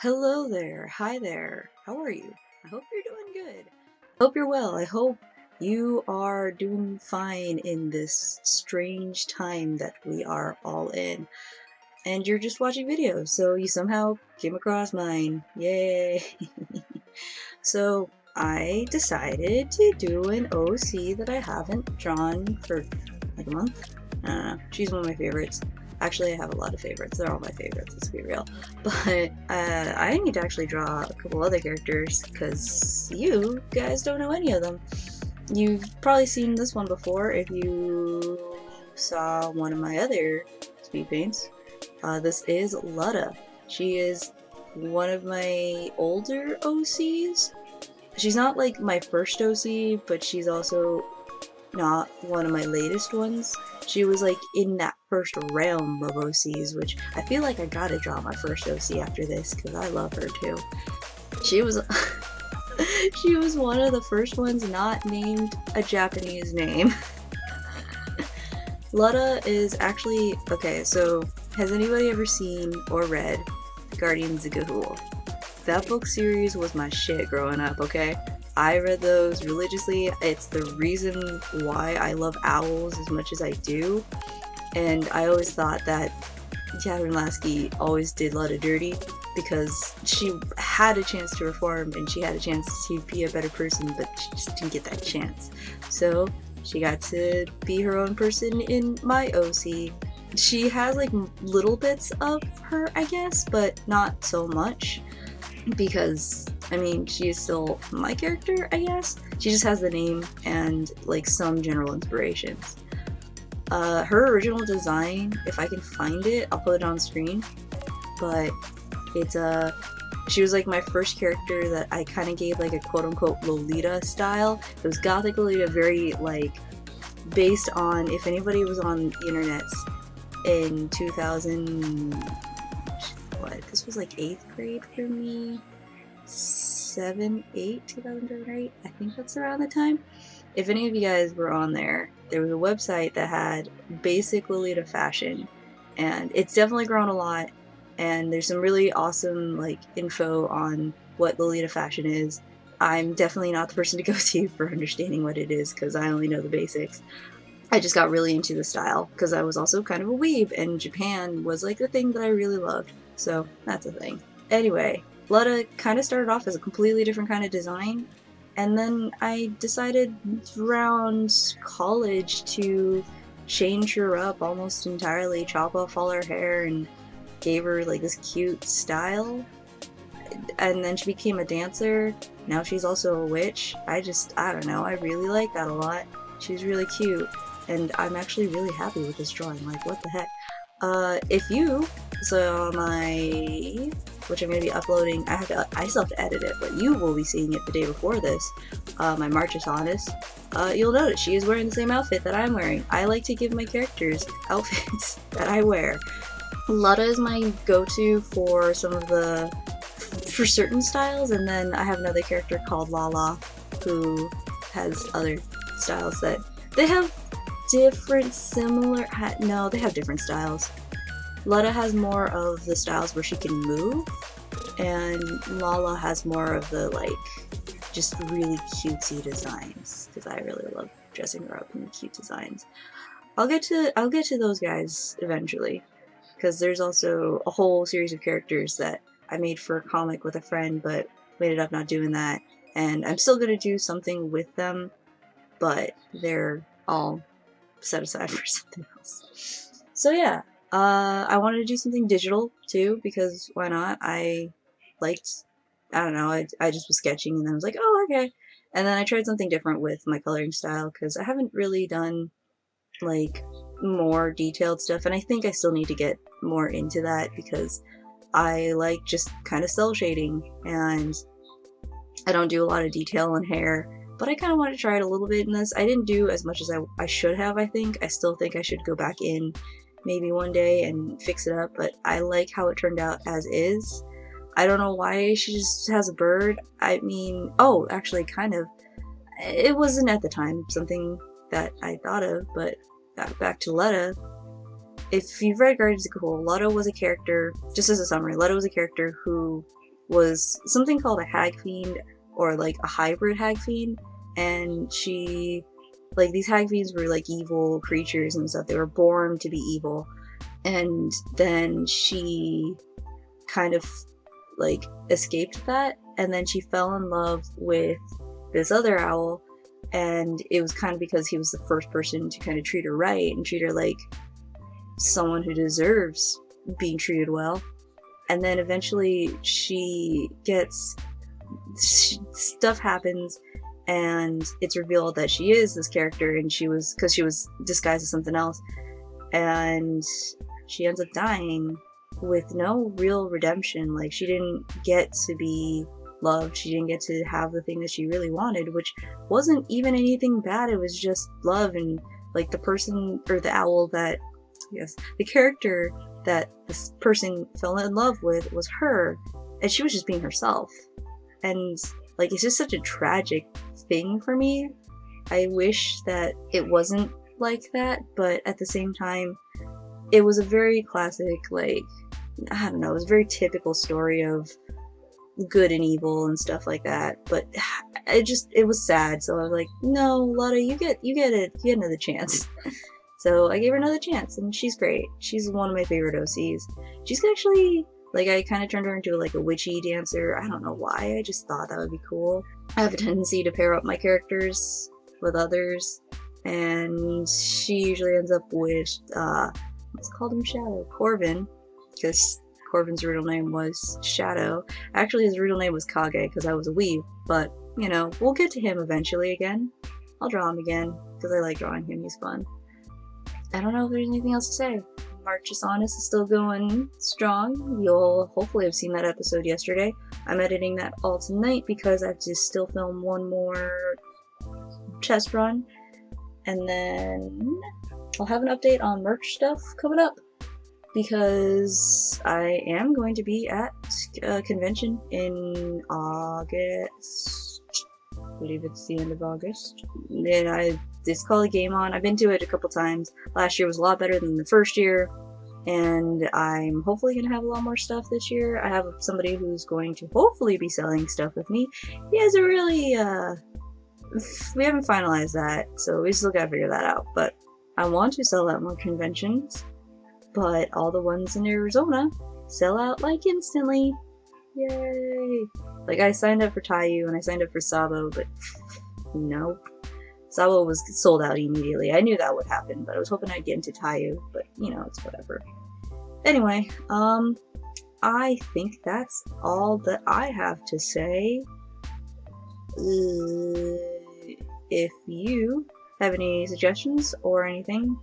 Hello there. Hi there. How are you? I hope you're doing good. I hope you're well. I hope you are doing fine in this strange time that we are all in. And you're just watching videos, so you somehow came across mine. Yay! so I decided to do an OC that I haven't drawn for like a month. I. She's one of my favorites. Actually, I have a lot of favorites. They're all my favorites, let's be real. But uh, I need to actually draw a couple other characters because you guys don't know any of them. You've probably seen this one before if you saw one of my other speed paints. Uh, this is Lutta. She is one of my older OCs. She's not like my first OC, but she's also not one of my latest ones. She was like in that first realm of OCs, which I feel like I gotta draw my first OC after this because I love her too. She was she was one of the first ones not named a Japanese name. Lutta is actually okay, so has anybody ever seen or read Guardians of Ga'Hoole? That book series was my shit growing up, okay? I read those religiously. It's the reason why I love owls as much as I do. And I always thought that Kathryn Lasky always did a lot of dirty because she had a chance to reform and she had a chance to be a better person, but she just didn't get that chance. So she got to be her own person in my OC. She has like little bits of her, I guess, but not so much because I mean, she is still my character, I guess. She just has the name and like some general inspirations. Uh, her original design, if I can find it, I'll put it on screen. But it's a, uh, she was like my first character that I kind of gave like a quote unquote Lolita style. It was gothic Lolita, very like based on if anybody was on the internet in 2000 what this was like eighth grade for me seven, eight, 2007, 8. I think that's around the time. If any of you guys were on there, there was a website that had basic Lolita fashion, and it's definitely grown a lot. And there's some really awesome like info on what Lolita fashion is. I'm definitely not the person to go to for understanding what it is because I only know the basics. I just got really into the style because I was also kind of a weeb, and Japan was like the thing that I really loved. So that's a thing. Anyway, Lutta kind of started off as a completely different kind of design, and then I decided around college to change her up almost entirely, chop off all her hair, and gave her like this cute style. And then she became a dancer. Now she's also a witch. I just, I don't know, I really like that a lot. She's really cute, and I'm actually really happy with this drawing. Like, what the heck? Uh, if you saw my which I'm going to be uploading. I have to, I still have to edit it, but you will be seeing it the day before this. Uh, my March Honest. Uh, you'll notice she is wearing the same outfit that I'm wearing. I like to give my characters outfits that I wear. Lutta is my go-to for some of the for certain styles, and then I have another character called Lala who has other styles that they have different similar no they have different styles Lutta has more of the styles where she can move, and Lala has more of the like just really cutesy designs because I really love dressing her up in cute designs. I'll get to I'll get to those guys eventually because there's also a whole series of characters that I made for a comic with a friend, but we ended up not doing that. And I'm still gonna do something with them, but they're all set aside for something else. So yeah, uh, I wanted to do something digital too because why not? I liked, I don't know, I, I just was sketching and then I was like, oh, okay. And then I tried something different with my coloring style because I haven't really done like more detailed stuff and I think I still need to get more into that because I like just kind of cel shading and I don't do a lot of detail on hair but I kind of want to try it a little bit in this. I didn't do as much as I, I should have, I think. I still think I should go back in maybe one day and fix it up, but I like how it turned out as is. I don't know why she just has a bird. I mean, oh, actually, kind of. It wasn't at the time something that I thought of, but back to Lutta. If you've read Guardians of Ga'Hoole, Lutta was a character, just as a summary, Lutta was a character who was something called a hag fiend or like a hybrid hag fiend, and she like these hag fiends were like evil creatures and stuff. They were born to be evil, and then she kind of like escaped that, and then she fell in love with this other owl, and it was kind of because he was the first person to kind of treat her right and treat her like someone who deserves being treated well. And then eventually she gets she, stuff happens and it's revealed that she is this character and she was because she was disguised as something else. And she ends up dying with no real redemption. Like she didn't get to be loved. She didn't get to have the thing that she really wanted which wasn't even anything bad. It was just love and like the person or the owl that yes the character that this person fell in love with was her. And she was just being herself. And like it's just such a tragic thing for me. I wish that it wasn't like that but at the same time it was a very classic like i don't know it was a very typical story of good and evil and stuff like that but it just it was sad so i was like no Lutta you get you get it you get another chance. So i gave her another chance and she's great. She's one of my favorite ocs she's actually like I kind of turned her into like a witchy dancer. I don't know why. I just thought that would be cool. I have a tendency to pair up my characters with others, and she usually ends up with uh, let's call him Shadow Corvin, because Corvin's real name was Shadow. Actually, his real name was Kage because I was a weeb. But you know, we'll get to him eventually again. I'll draw him again because I like drawing him. He's fun. I don't know if there's anything else to say. Marches Honest is still going strong. You'll hopefully have seen that episode yesterday. I'm editing that all tonight because I have to still film one more chest run. And then I'll have an update on merch stuff coming up because I am going to be at a convention in August. I believe it's the end of August. And I called a Game On. I've been to it a couple times. Last year was a lot better than the first year, and I'm hopefully going to have a lot more stuff this year. I have somebody who's going to hopefully be selling stuff with me. He has a really, uh, we haven't finalized that, so we still gotta figure that out. But I want to sell at more conventions, but all the ones in Arizona sell out like instantly. Yay! Like I signed up for Taiyou and I signed up for Sabo, but nope. Sabo was sold out immediately. I knew that would happen, but I was hoping I'd get into Taiyou, but you know, it's whatever. Anyway, um, I think that's all that I have to say. Uh, if you have any suggestions or anything,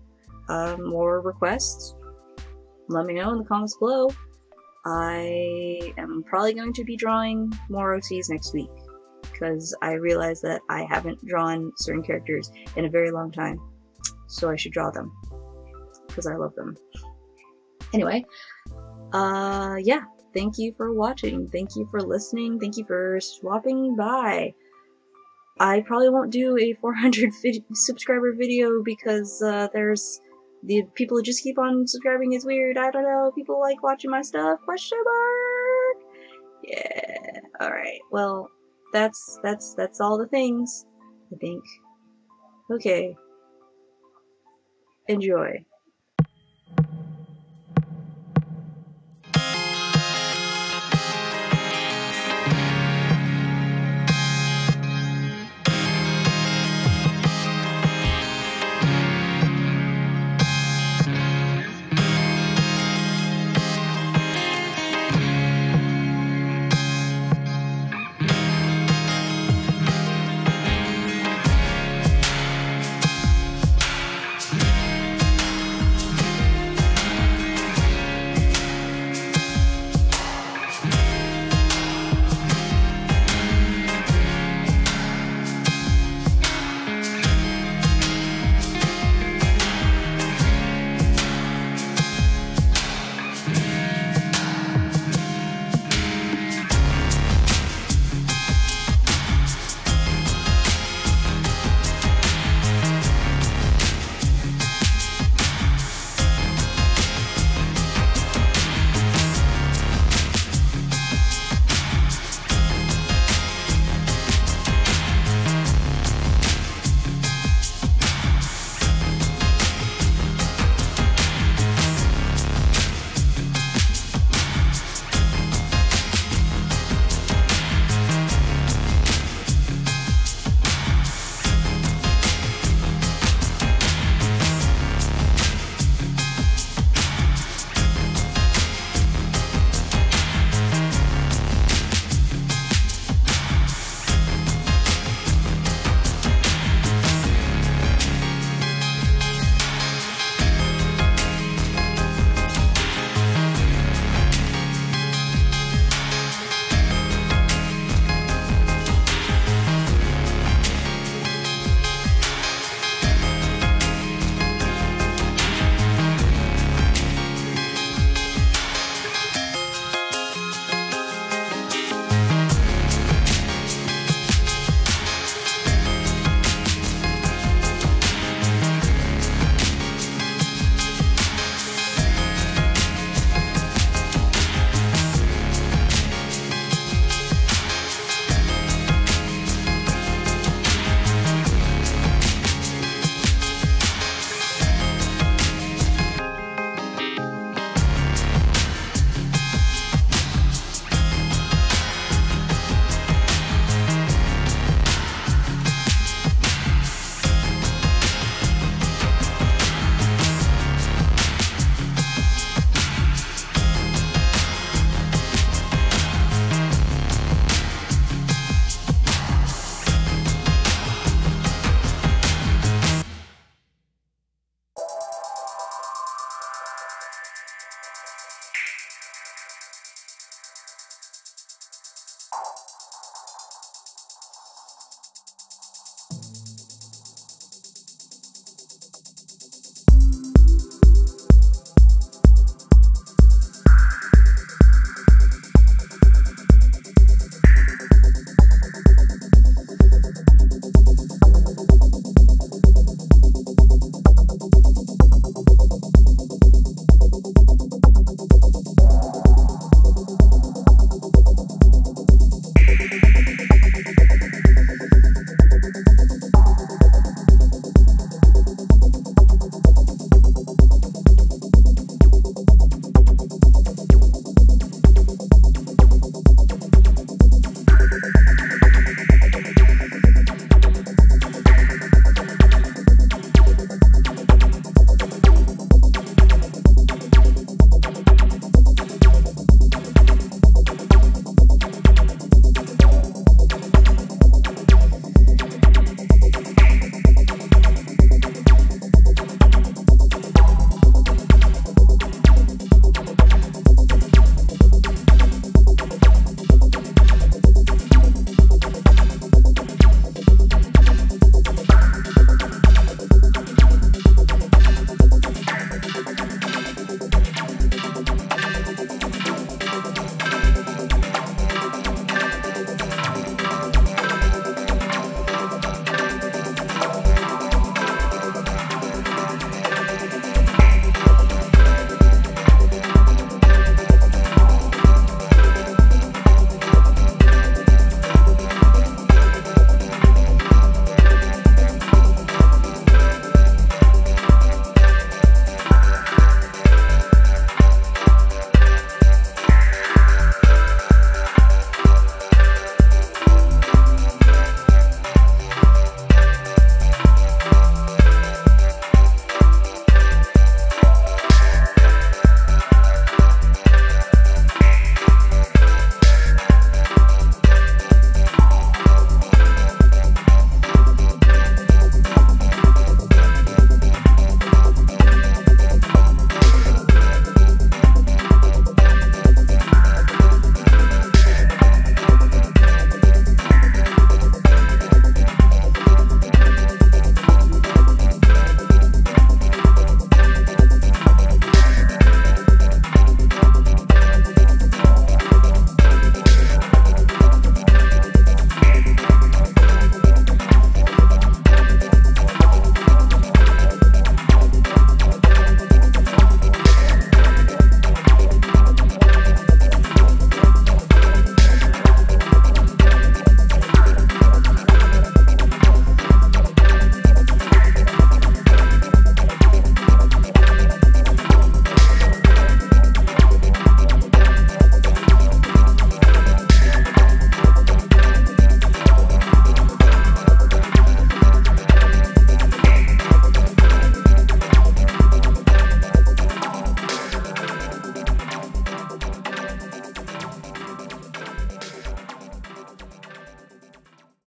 um, or requests, let me know in the comments below. I am probably going to be drawing more OCs next week because I realized that I haven't drawn certain characters in a very long time. So I should draw them because I love them. Anyway, uh, yeah, thank you for watching. Thank you for listening. Thank you for swapping by. I probably won't do a 400 vid subscriber video because uh, there's the people who just keep on subscribing is weird. I don't know. People like watching my stuff. Question mark. Yeah. All right. Well, that's that's that's all the things. I think. Okay. Enjoy.